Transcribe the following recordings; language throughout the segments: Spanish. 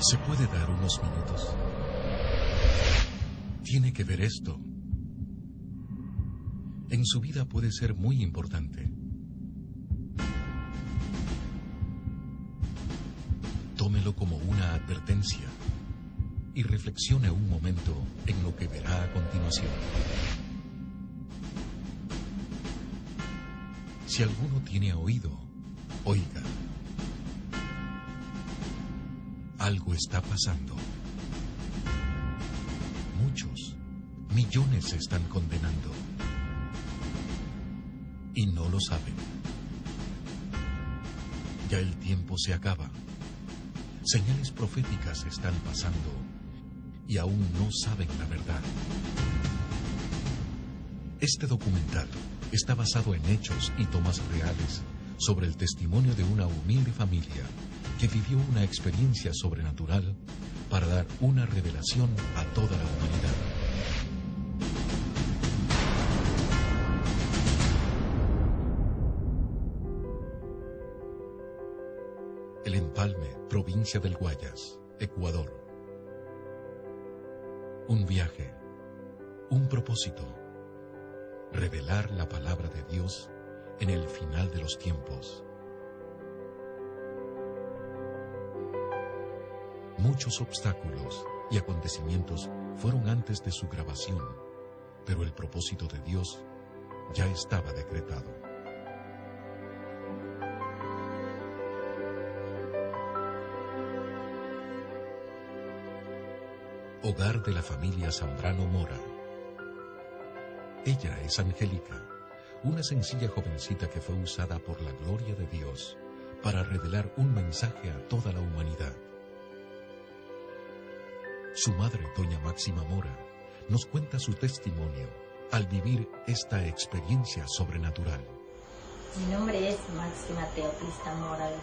¿Se puede dar unos minutos? Tiene que ver esto. En su vida puede ser muy importante. Tómelo como una advertencia y reflexione un momento en lo que verá a continuación. Si alguno tiene oído, oiga. Algo está pasando. Muchos, millones se están condenando. Y no lo saben. Ya el tiempo se acaba. Señales proféticas están pasando y aún no saben la verdad. Este documental está basado en hechos y tomas reales sobre el testimonio de una humilde familia que vivió una experiencia sobrenatural para dar una revelación a toda la humanidad. El Empalme, provincia del Guayas, Ecuador. Un viaje, un propósito, revelar la palabra de Dios en el final de los tiempos. Muchos obstáculos y acontecimientos fueron antes de su grabación, pero el propósito de Dios ya estaba decretado. Hogar de la familia Zambrano Mora. Ella es Angélica, una sencilla jovencita que fue usada por la gloria de Dios para revelar un mensaje a toda la humanidad. Su madre, doña Máxima Mora, nos cuenta su testimonio al vivir esta experiencia sobrenatural. Mi nombre es Máxima Teoplista Mora de.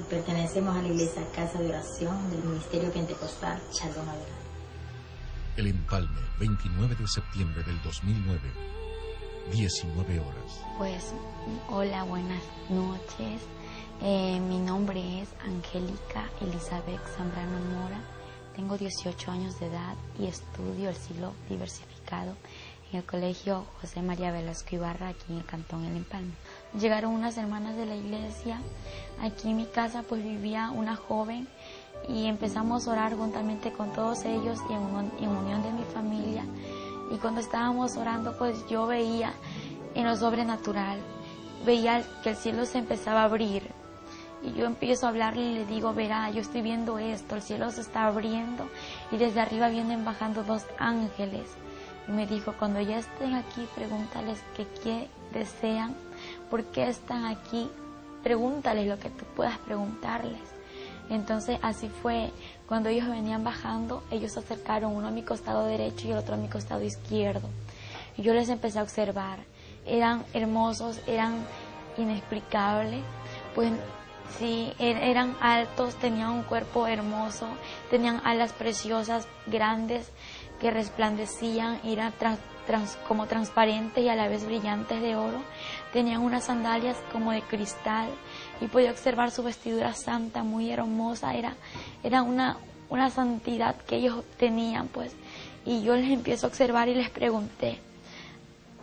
Y pertenecemos a la iglesia Casa de Oración del Ministerio Pentecostal Shalom Adelante. El Empalme, 29 de septiembre del 2009, 19 horas. Pues, hola, buenas noches. Eh, mi nombre es Angélica Elizabeth Zambrano Mora. Tengo 18 años de edad y estudio el siglo diversificado en el Colegio José María Velasco Ibarra, aquí en el Cantón El Empalme. Llegaron unas hermanas de la iglesia. Aquí en mi casa pues vivía una joven y empezamos a orar juntamente con todos ellos y en, un- en unión de mi familia. Y cuando estábamos orando, pues yo veía en lo sobrenatural, veía que el cielo se empezaba a abrir. Y yo empiezo a hablarle y le digo, verá, yo estoy viendo esto, el cielo se está abriendo y desde arriba vienen bajando dos ángeles. Y me dijo, cuando ya estén aquí, pregúntales que qué desean, por qué están aquí, pregúntales lo que tú puedas preguntarles. Entonces así fue, cuando ellos venían bajando, ellos se acercaron uno a mi costado derecho y el otro a mi costado izquierdo. Yo les empecé a observar, eran hermosos, eran inexplicables, pues sí, er- eran altos, tenían un cuerpo hermoso, tenían alas preciosas, grandes, que resplandecían, eran tran- trans- como transparentes y a la vez brillantes de oro, tenían unas sandalias como de cristal y podía observar su vestidura santa, muy hermosa, era, era una, una santidad que ellos tenían, pues. Y yo les empiezo a observar y les pregunté,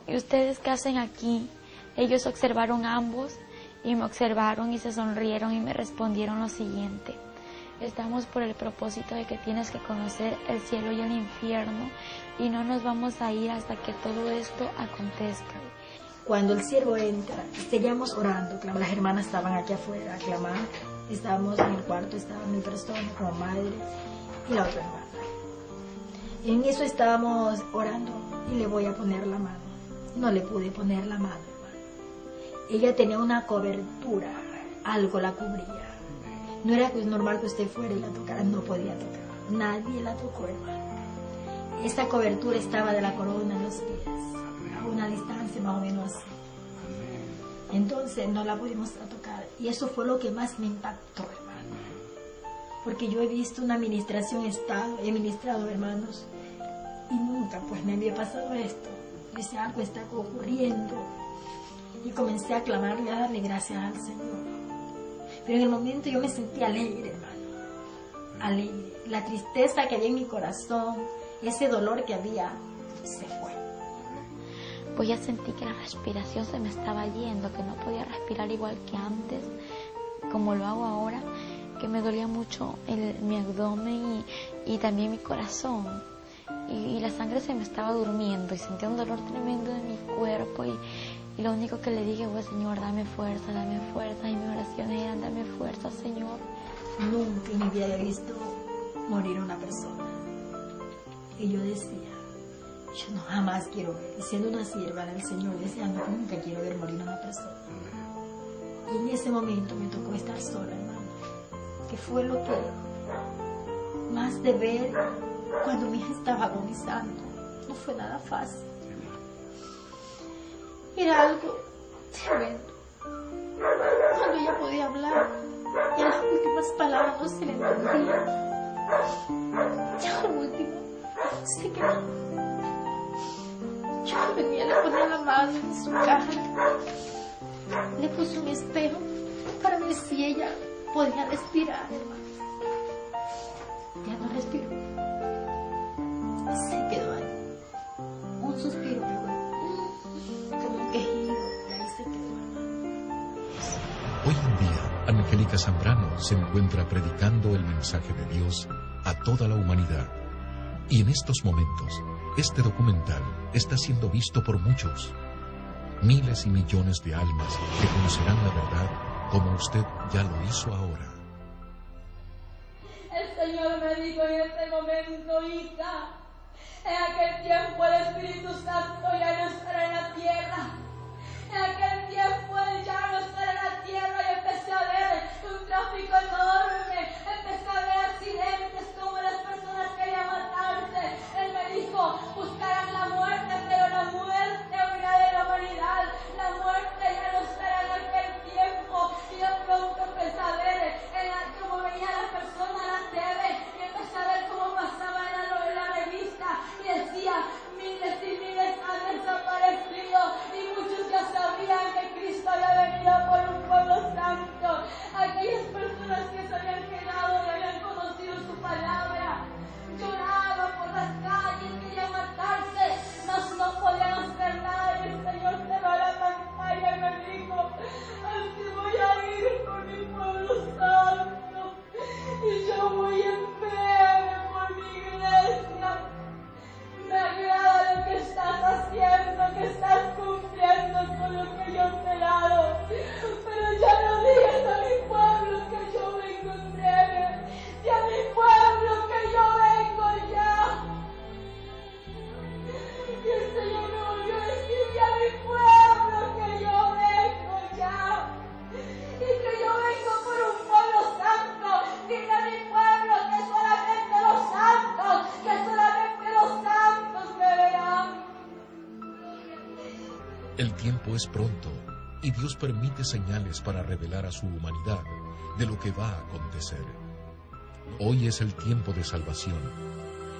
¿y ustedes qué hacen aquí? Ellos observaron ambos y me observaron y se sonrieron y me respondieron lo siguiente. Estamos por el propósito de que tienes que conocer el cielo y el infierno y no nos vamos a ir hasta que todo esto acontezca. Cuando el siervo entra, seguíamos orando, las hermanas estaban aquí afuera clamando, estábamos en el cuarto, estaba mi persona como madre y la otra hermana. En eso estábamos orando y le voy a poner la mano. No le pude poner la mano, hermano. Ella tenía una cobertura, algo la cubría. No era normal que usted fuera y la tocara, no podía tocar. Nadie la tocó, hermano. Esta cobertura estaba de la corona a los pies, más o menos así. Entonces no la pudimos tocar y eso fue lo que más me impactó, hermano. Porque yo he visto una administración Estado, he ministrado hermanos y nunca pues me había pasado esto. Dice algo está ocurriendo y comencé a clamarle, a darle gracias al Señor. Pero en el momento yo me sentí alegre, hermano. alegre. La tristeza que había en mi corazón, ese dolor que había, se fue. Pues ya sentí que la respiración se me estaba yendo, que no podía respirar igual que antes, como lo hago ahora, que me dolía mucho el, mi abdomen y, y también mi corazón. Y, la sangre se me estaba durmiendo y sentía un dolor tremendo en mi cuerpo y, y lo único que le dije fue, Señor, dame fuerza, dame fuerza. Y mi oración era, dame fuerza, Señor. Nunca en mi vida había visto morir una persona. Y yo decía, yo no jamás quiero ver, y siendo una sierva del Señor, decía, no, nunca quiero ver morir a una persona. Y en ese momento me tocó estar sola, hermano, que fue lo que más de ver cuando mi hija estaba agonizando. No fue nada fácil. Era algo tremendo. Cuando ella podía hablar, ya las últimas palabras no se le entendían. Ya lo último se quedó. Venía, le ponía la mano en su cara, le puse un espejo para ver si ella podía respirar. Ya no respiró. Se quedó ahí. Un suspiro como un quejido, ahí se quedó. Hoy en día, Angélica Zambrano se encuentra predicando el mensaje de Dios a toda la humanidad. Y en estos momentos, este documental está siendo visto por muchos. Miles y millones de almas que conocerán la verdad como usted ya lo hizo ahora. El Señor me dijo en este momento, hija, en aquel tiempo el Espíritu Santo ya no estará en la tierra. En aquel tiempo Él ya no estará en la tierra y empecé a ver un tráfico enorme. El tiempo es pronto y Dios permite señales para revelar a su humanidad de lo que va a acontecer. Hoy es el tiempo de salvación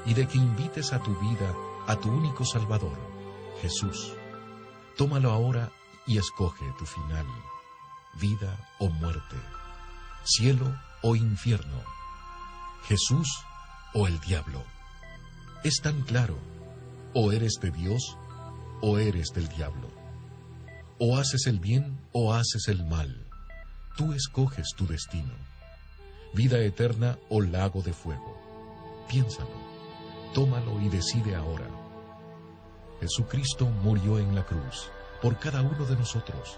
y de que invites a tu vida a tu único Salvador, Jesús. Tómalo ahora y escoge tu final, vida o muerte, cielo o infierno, Jesús o el diablo. Es tan claro, o eres de Dios o eres del diablo. O haces el bien o haces el mal. Tú escoges tu destino. Vida eterna o lago de fuego. Piénsalo, tómalo y decide ahora. Jesucristo murió en la cruz por cada uno de nosotros,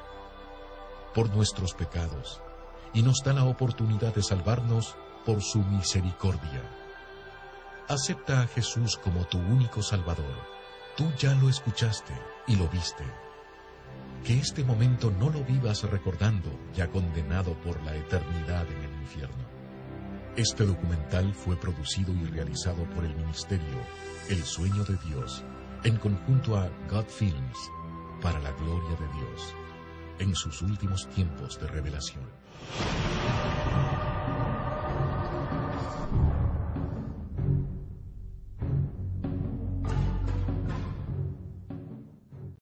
por nuestros pecados, y nos da la oportunidad de salvarnos por su misericordia. Acepta a Jesús como tu único Salvador. Tú ya lo escuchaste y lo viste. Que este momento no lo vivas recordando, ya condenado por la eternidad en el infierno. Este documental fue producido y realizado por el Ministerio El Sueño de Dios, en conjunto a God Films, para la gloria de Dios, en sus últimos tiempos de revelación.